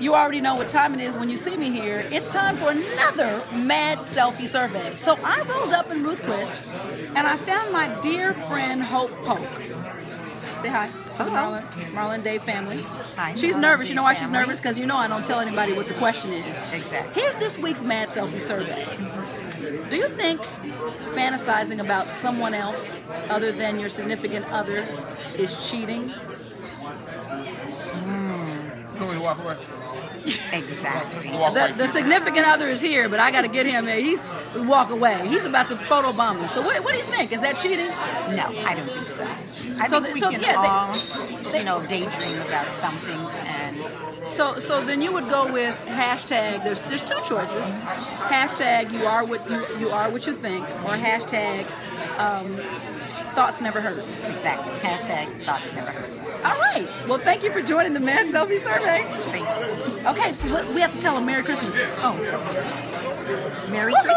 you already know what time it is when you see me here. It's time for another Mad Selfie Survey. So I rolled up in Ruthquist and I found my dear friend Hope Paulk. Say hi to the Hello. Marlon, Marla and Dave family. Hi, She's Marlon nervous. You know why she's family. nervous? Because you know I don't tell anybody what the question is. Exactly. Here's this week's Mad Selfie Survey. Do you think fantasizing about someone else other than your significant other is cheating? You want me to walk away? Exactly. Walk The, the significant other is here, but I got to get him. He's walk away. He's about to photobomb us. So what, what do you think? Is that cheating? No, I don't think so. I So think th- we so, can yeah, all, they- you know, daydream about something and So so then you would go with hashtag. There's there's two choices. Hashtag you are what you, you are what you think, or hashtag um, thoughts never hurt. exactly. Hashtag thoughts never hurt. All right. Well, thank you for joining the Mad Selfie Survey. Thank you. Okay, we- we have to tell them Merry Christmas. Oh, Merry Christmas.